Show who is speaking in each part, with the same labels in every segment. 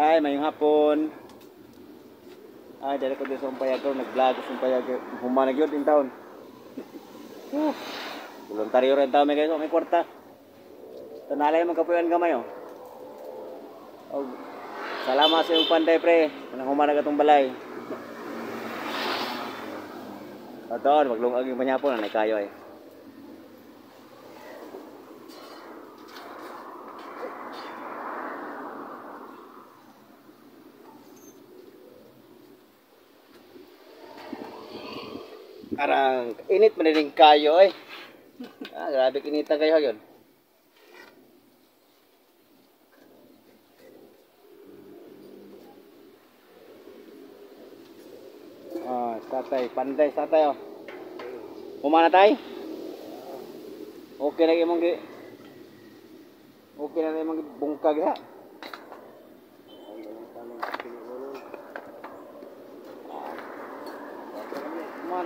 Speaker 1: Ay, mayong hapon. Ay, dali ko din sa umpayag ko. Nag-vlog sa umpayag. Humanag yun din taon. Uh, voluntaryo rin taon may kayo. May kwarta. Tanalay mo kapuyan gamay oh. Oh, salamat sa iyong panday pre. Nang humanag atong balay. Totoo, maglungag yung panyapon. Nanay kayo eh. Parang init man din kayo eh. Ah, grabe kinita kayo yun. Ah, tatay, panday tatay oh. Kumana tay? Okay na imong Okay na imong bungkag ha.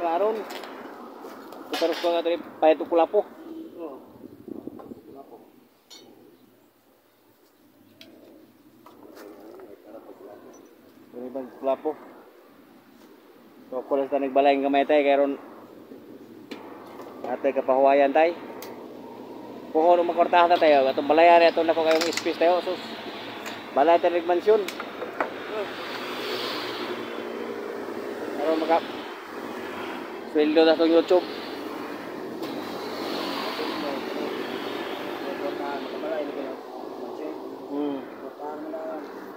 Speaker 1: Mararon. Terus ko tadi payat tu kulapo. Ini bang kulapo. So kulas ta nagbalay ng gamay tay karon Ate kapahuwayan tay. Kuho no makortahan ta tayo. Atong balayan ato na ko kayong space tayo. Sus. Balay ta nagmansyon. Karon maka Sweldo na itong YouTube. Hmm.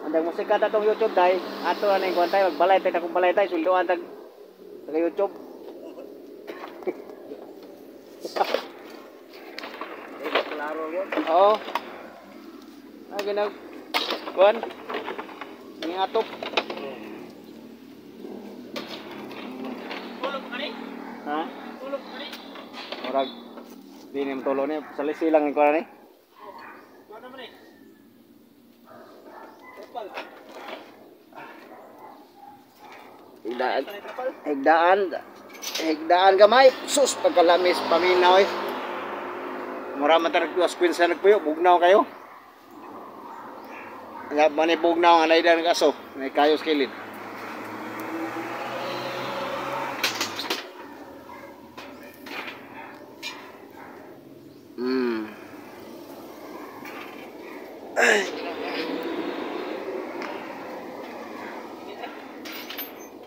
Speaker 1: Andang musika ta tong YouTube tay. Ato na ning kuan tay magbalay tay akong balay tay suldoan tag sa YouTube.
Speaker 2: Klaro yun.
Speaker 1: Oo. Ah, ginag kuan. Ni atop.
Speaker 2: Tulog ka rin?
Speaker 1: Ha?
Speaker 2: Tulog ka rin?
Speaker 1: Murag di ni tulo ni salisi lang ko ni.
Speaker 2: Ano naman eh? Tepal.
Speaker 1: Higdaan. Higdaan. Higdaan gamay. Sus pagkalamis paminaw eh. Mura man tarag tuwas queen sa nagpuyo, bugnaw kayo. Nga mani bugnaw ang naida ng aso, may kayo skilid.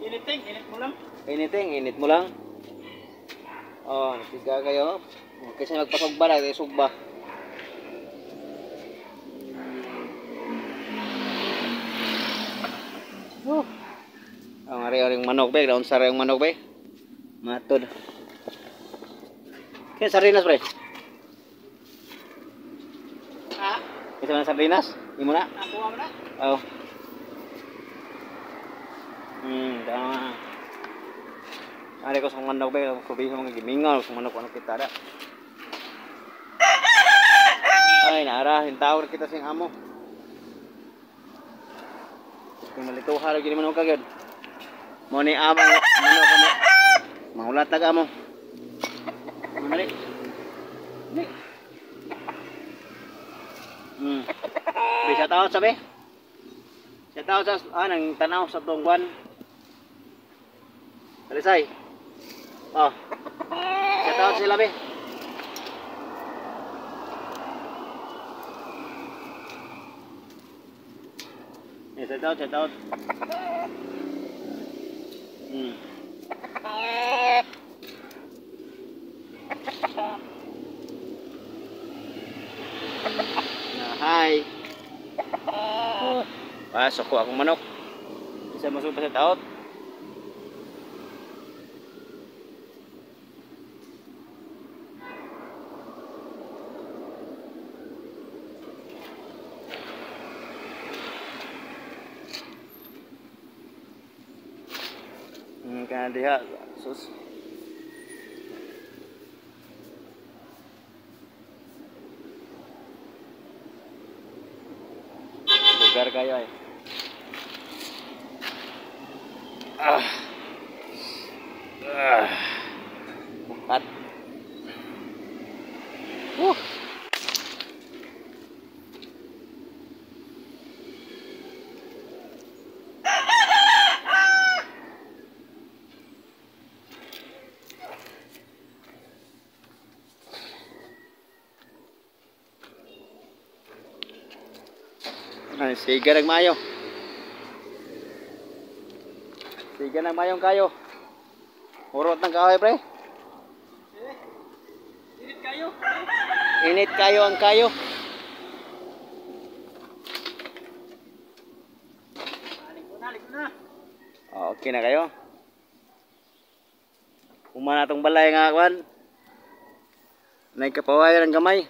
Speaker 2: Initing, init mo lang.
Speaker 1: Initing, init mo lang. Oh, nagtiga kayo. Kasi magpasugba na, kaya sugba. Oh. Ang ari aring manok be, daon sa yung manok be. Matod. Kaya sardinas pre.
Speaker 2: Ha?
Speaker 1: Isa man sardinas? Imo na.
Speaker 2: Nakuha mo na?
Speaker 1: Oh. Hmm, tama. Ari ko sa manok be, ko biho mga gimingaw sa manok ano kita da. Ay, naara, hintawar kita sing amo. Kung malituha lagi ni manok kagad. Mo ni amo manok mo. Mangulatag amo. Mali. Ni. Hmm. Bisa tahu sabi? Sa tao sa ah, nang tanaw sa tungguan. Alisay. Oh. Sa tao sila be. Eh, sa tao, sa tao. Hmm. Pasok ko akong manok. Isa masuk pa sa taot. Hmm, kana diha sus. Lugar kayo ay. à. À. bắt này xì cái đằng mai không Siga nagmayong kayo. Urot ng kahoy, pre.
Speaker 2: Init kayo.
Speaker 1: Init kayo ang kayo. Oh, okay na kayo. Uma na tong balay nga kwan. Nay kapawayan ang gamay.